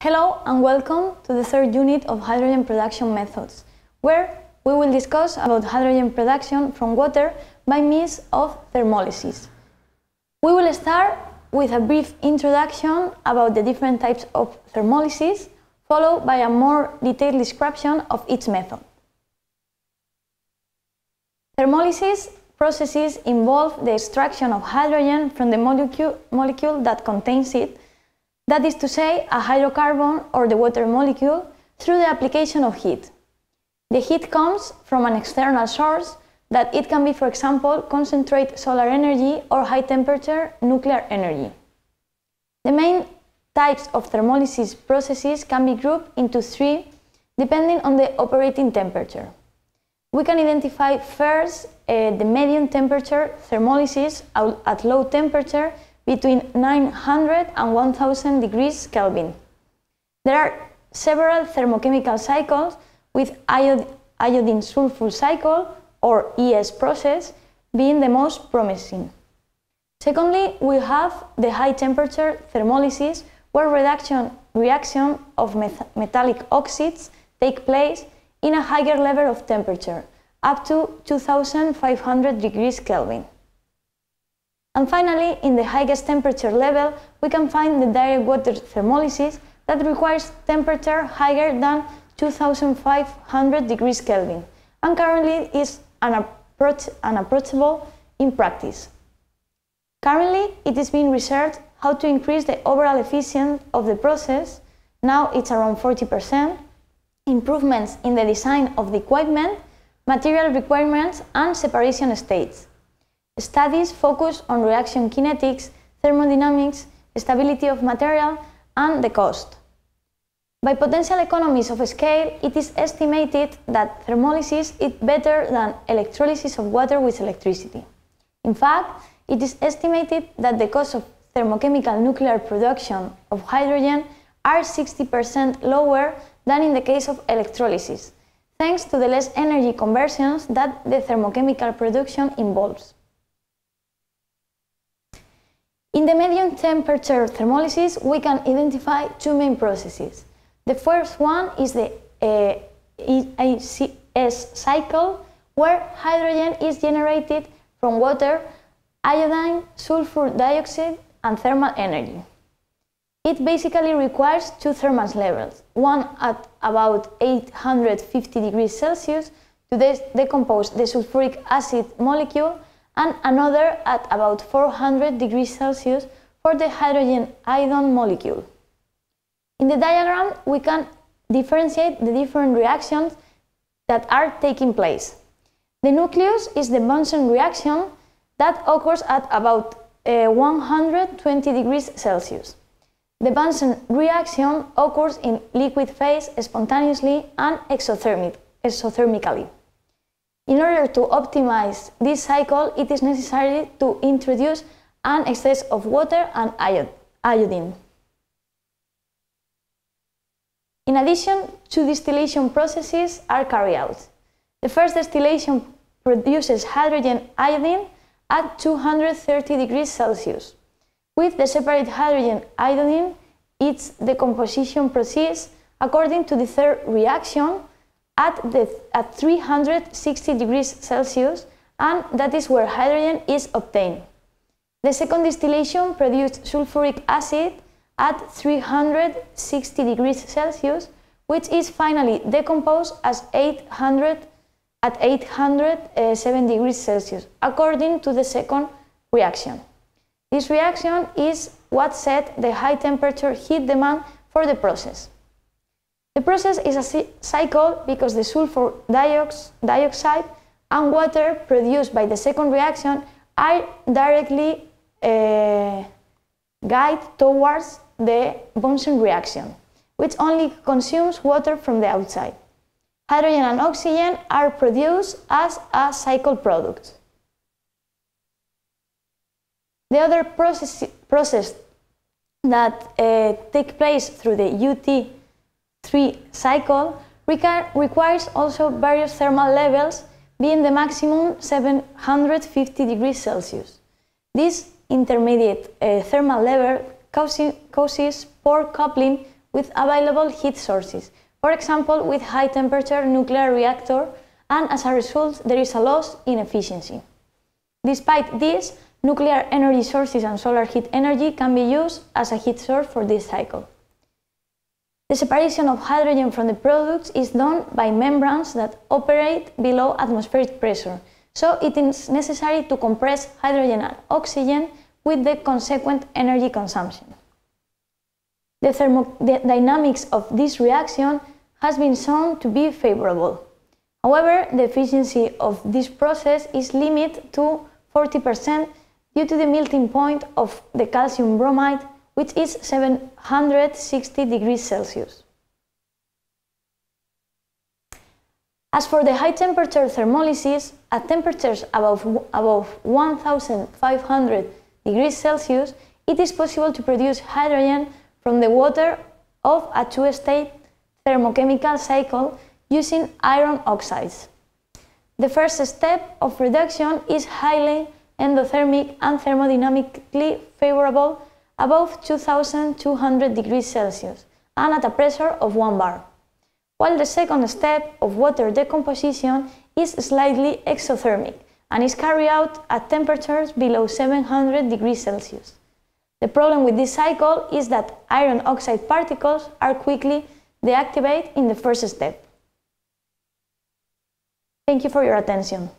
Hello and welcome to the third unit of hydrogen production methods, where we will discuss about hydrogen production from water by means of thermolysis. We will start with a brief introduction about the different types of thermolysis, followed by a more detailed description of each method. Thermolysis processes involve the extraction of hydrogen from the molecule, molecule that contains it that is to say, a hydrocarbon or the water molecule through the application of heat. The heat comes from an external source that it can be, for example, concentrate solar energy or high temperature nuclear energy. The main types of thermolysis processes can be grouped into three depending on the operating temperature. We can identify first uh, the medium temperature thermolysis at low temperature between 900 and 1000 degrees Kelvin. There are several thermochemical cycles with iodine sulfur cycle or ES process being the most promising. Secondly, we have the high temperature thermolysis where reduction reaction of metallic oxides take place in a higher level of temperature, up to 2500 degrees Kelvin. And finally, in the highest temperature level, we can find the direct water thermolysis that requires temperature higher than 2500 degrees Kelvin and currently is unapproach unapproachable in practice. Currently, it is being researched how to increase the overall efficiency of the process. Now it's around 40%. Improvements in the design of the equipment, material requirements, and separation states. Studies focus on reaction kinetics, thermodynamics, stability of material, and the cost. By potential economies of scale, it is estimated that thermolysis is better than electrolysis of water with electricity. In fact, it is estimated that the cost of thermochemical nuclear production of hydrogen are 60% lower than in the case of electrolysis, thanks to the less energy conversions that the thermochemical production involves. In the medium temperature thermolysis, we can identify two main processes. The first one is the uh, cycle, where hydrogen is generated from water, iodine, sulfur dioxide, and thermal energy. It basically requires two thermal levels, one at about 850 degrees Celsius to decompose the sulfuric acid molecule and another at about 400 degrees Celsius for the hydrogen iodine molecule. In the diagram, we can differentiate the different reactions that are taking place. The nucleus is the Bunsen reaction that occurs at about uh, 120 degrees Celsius. The Bunsen reaction occurs in liquid phase spontaneously and exothermic, exothermically. In order to optimize this cycle, it is necessary to introduce an excess of water and iodine. In addition, two distillation processes are carried out. The first distillation produces hydrogen iodine at 230 degrees Celsius. With the separate hydrogen iodine, its decomposition proceeds according to the third reaction at, the, at 360 degrees Celsius and that is where hydrogen is obtained. The second distillation produced sulfuric acid at 360 degrees Celsius, which is finally decomposed as 800 at 807 degrees Celsius, according to the second reaction. This reaction is what set the high temperature heat demand for the process. The process is a cycle because the sulfur dioxide and water produced by the second reaction are directly uh, guided towards the Bunsen reaction, which only consumes water from the outside. Hydrogen and oxygen are produced as a cycle product. The other process, process that uh, place through the UT 3 cycle requires also various thermal levels being the maximum 750 degrees Celsius. This intermediate uh, thermal level causes, causes poor coupling with available heat sources, for example with high temperature nuclear reactor and as a result there is a loss in efficiency. Despite this, nuclear energy sources and solar heat energy can be used as a heat source for this cycle. The separation of hydrogen from the products is done by membranes that operate below atmospheric pressure, so it is necessary to compress hydrogen and oxygen with the consequent energy consumption. The thermodynamics of this reaction has been shown to be favorable. However, the efficiency of this process is limited to 40% due to the melting point of the calcium bromide, which is 760 degrees Celsius. As for the high temperature thermolysis, at temperatures above, above 1500 degrees Celsius, it is possible to produce hydrogen from the water of a two-state thermochemical cycle using iron oxides. The first step of reduction is highly endothermic and thermodynamically favorable above 2200 degrees Celsius and at a pressure of 1 bar, while the second step of water decomposition is slightly exothermic and is carried out at temperatures below 700 degrees Celsius. The problem with this cycle is that iron oxide particles are quickly deactivated in the first step. Thank you for your attention.